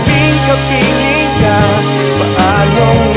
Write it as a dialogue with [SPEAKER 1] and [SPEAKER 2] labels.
[SPEAKER 1] aking kapiling ka Paanong